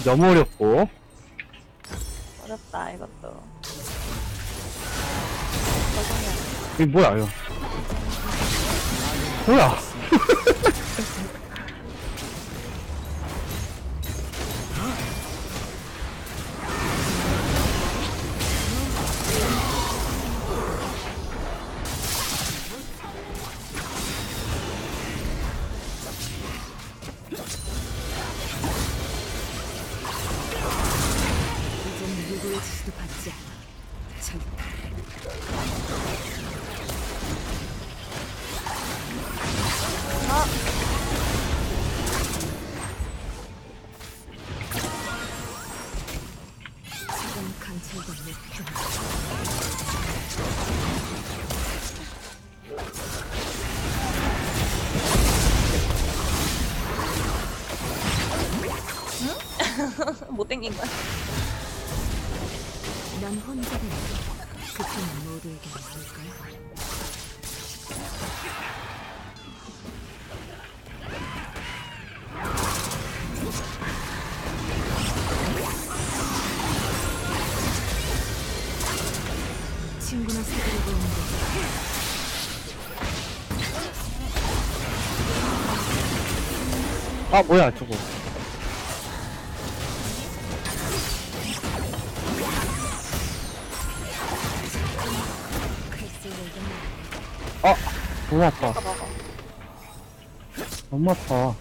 캐릭 너무 어렵고. 어렵다, 이것도. 이게 뭐야, 이거. 뭐야? 거야. 난 혼자가 그 모두에게 나을까요? 친구나 사귀려고 오는데 아, 뭐야, 저거. 너무 아파. 너무 아파.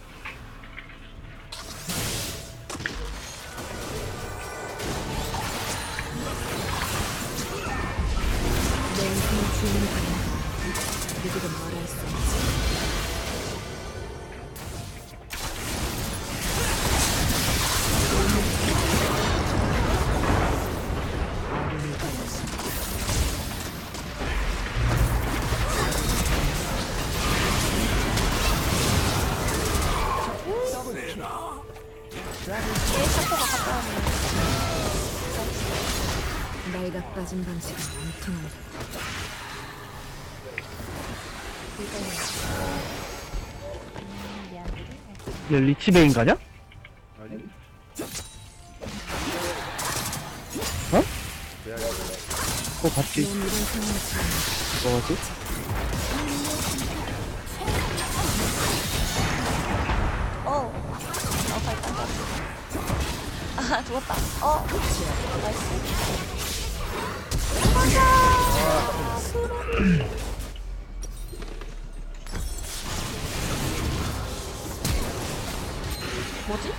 리치베인 가냐? 뭐지?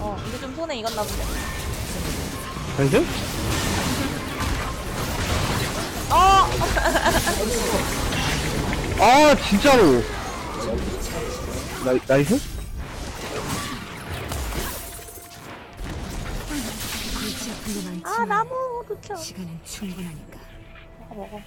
어, 이게 익었나 본데? 알죠? 아 진짜로 나, 나이스? 아, 나무 극혐. 시간은 충분하니까. 먹어, 먹어.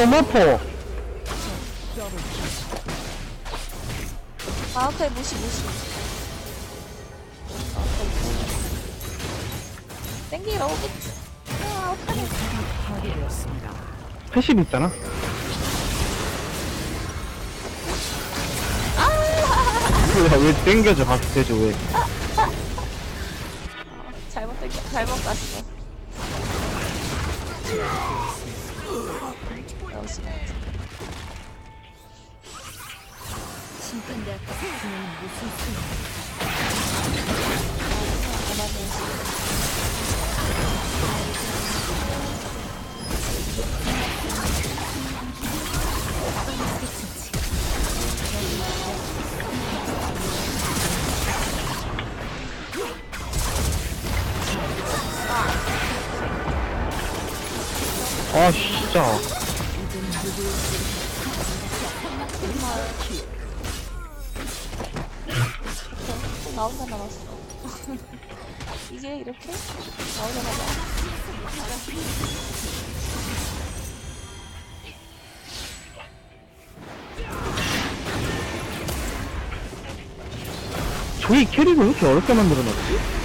너무 아파 마오카이 무시, 무시. 땡기러 오겠지. 아, 어떡해. 파괴되었습니다. passive 있잖아 야, 왜 땡겨져 되죠 왜 잘못 땡겨, 잘못 갔어. 나 혼자 남았어. 이게 이렇게 나오자마자 저희 캐릭을 왜 이렇게 어렵게 만들어놨지?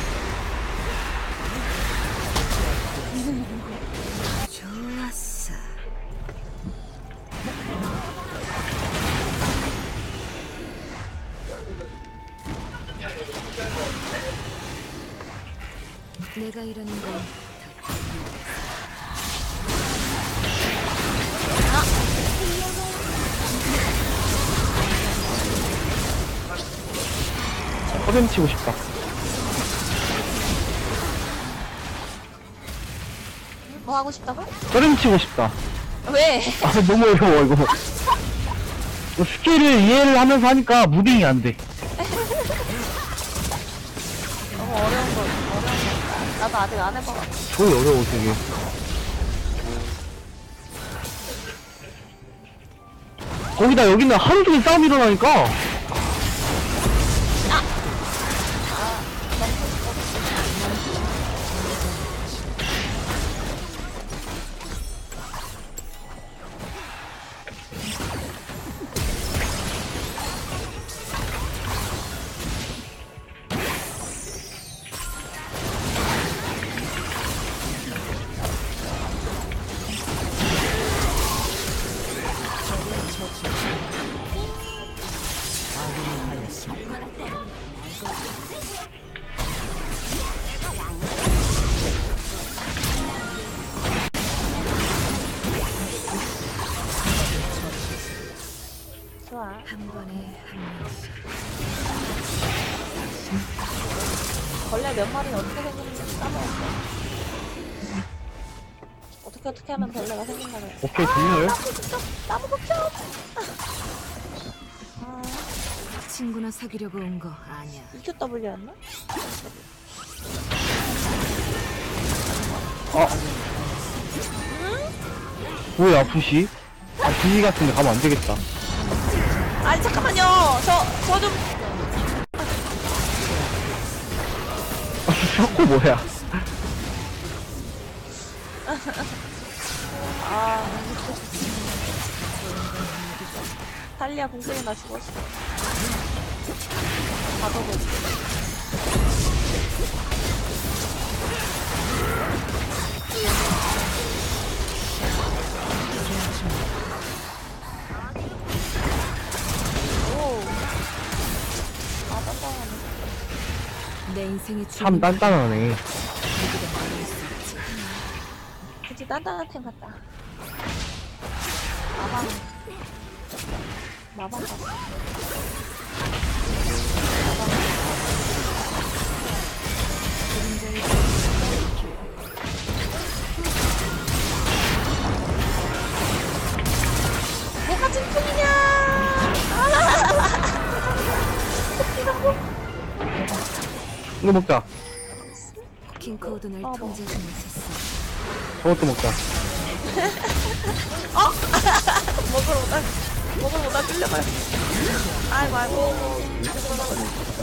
치고 싶다 왜? 아 너무 어려워 이거 이거 스킬을 이해를 하면서 하니까 moving이 안 돼 너무 어려운 거 어려운 거. 나도 아직 안 해봐가지고. 어려워 되게 거기다 여기는 하루 종일 싸움 일어나니까 오케이, 들려요? 나무! 아, 친구나 사귀려고 온 거 아니야. EQW였나? 뭐야, 부시? 아, 부시 같은데 가면 안 되겠다. 아니 잠깐만요. 저 저좀 샤코 뭐야? 달리아 공생이 나 죽었어. 가둬볼게. 오. 아, 딴딴하네. 내 인생의 참 주인 단단하네. 그치, 딴딴한 템 같다. 마방 갔어. 뭐가 진풍이냐! 이거 먹자. 킹 코드 날 어, 뭐. 통제 좀 했었어. 저것도 먹자. 먹으러 오다, 먹으러 오다 끌려가요. 아이고, 아이고.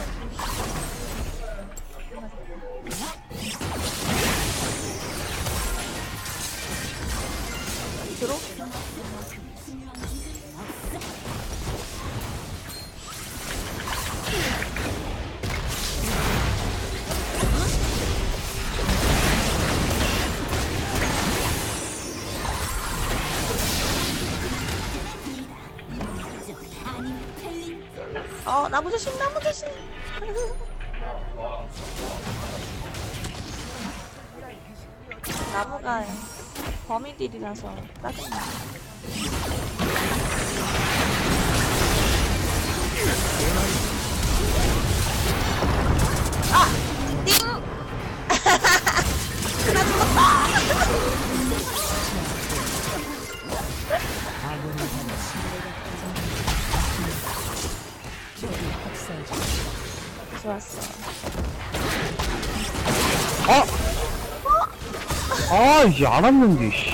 조심, 나무 조심. 나무가 범인들이라서 짜증나. 아, 이제 알았는데, 씨.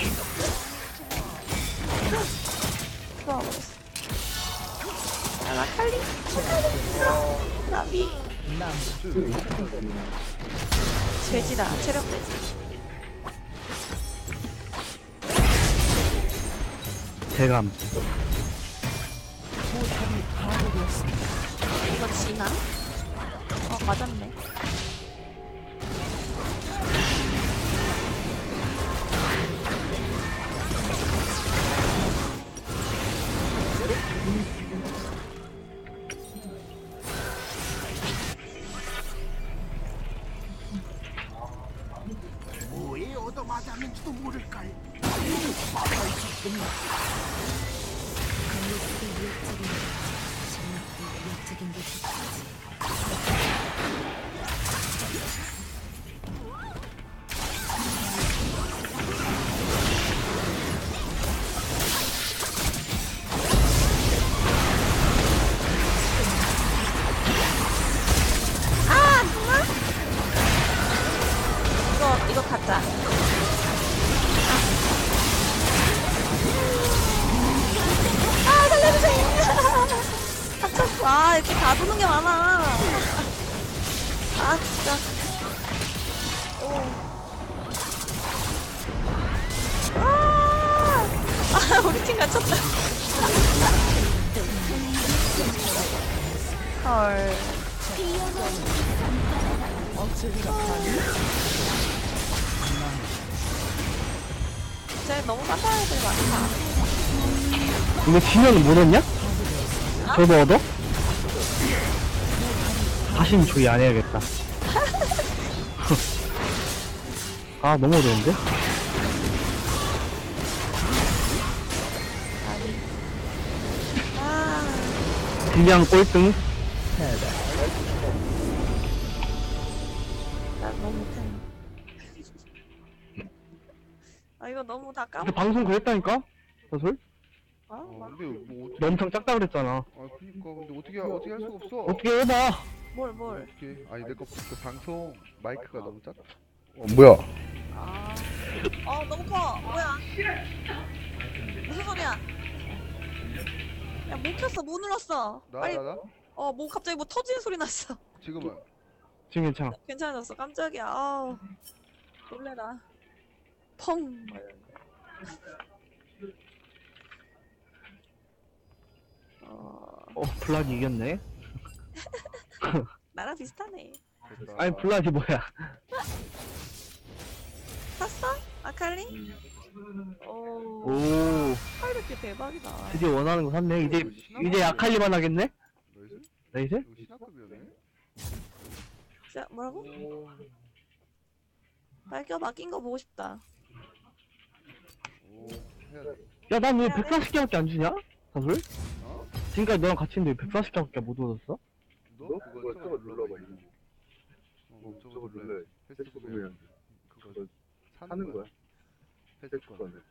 이거 지면은 못 얻냐? 저도 얻어? 다시는 조이 안 해야겠다. 아, 너무 어려운데? 아, 그냥 꼴등 나 너무 못했네. 아 이거 너무 다 근데 까먹. 방송 그랬다니까? 근데 뭐 어떻게 너 엄청 작다 그랬잖아 아 그니까 근데 어떻게 어떻게 할 수가 없어 어떻게 해봐 뭘 뭘? 어떻게 아니 내거 그 방송 마이크가 너무 작다 어 뭐야 아. 어 너무 커. 뭐야? 무슨 소리야? 야못 켰어. 못 눌렀어. 나 빨리. 나 나? 어 뭐 갑자기 뭐 터지는 소리 났어. 지금은 지금 괜찮아 괜찮아졌어. 깜짝이야. 아우. 놀래라. 펑. 막 이러는 거. 어, 어 블라디 이겼네 나랑 비슷하네. 아니 블라디 뭐야 샀어? 아칼리? 오, 오 팔백개 대박이다. 드디어 원하는 거 샀네 이제 이제 아칼리만 하겠네 너희들? 이거 신학급이었네 자, 뭐라고? 오, 발겨 맡긴 거 보고 싶다. 오 해야 돼 야난 왜 140개밖에 안 주냐 어? 지금까지 너랑 같이 있는데 왜 140개밖에 못 얻었어? 너? 그거 저거 눌러봐 이거. 어 저거 눌러야 패스트보면 그거 사는 거야? 패스트권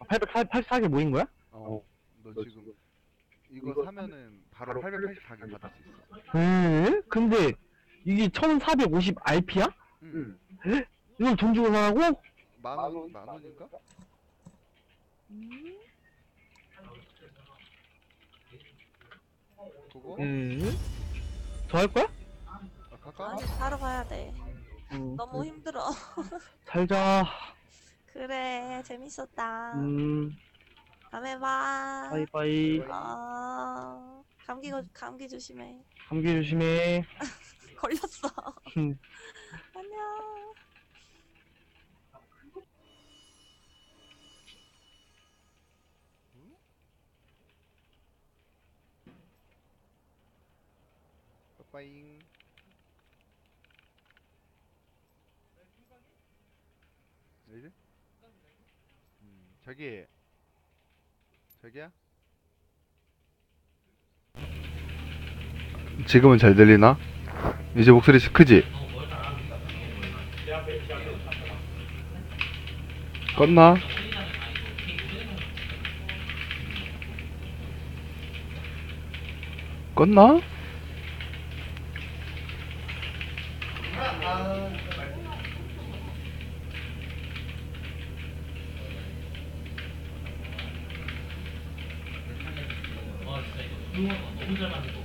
아, 884개 모인 거야? 어너 지금 이거 사면은 바로 884개 받을 수 있어. 에? 근데 이게 1450 RP야? 응. 이걸 돈 주고 사라고? 만 원 만 원인가? 음? 그거? 응? 더할 거야? 아 가까? 아니, 바로 가야 돼. 응. 너무 힘들어. 살자. 그래, 재밌었다. 음, 다음에 봐. 바이바이. 아, 감기, 거- 감기 조심해. 감기 조심해. 걸렸어. 음. 안녕. 빠빠잉 이제? 음 저기 저기야? 지금은 잘 들리나? 이제 목소리 크지? 껐나? 껐나? 만든 거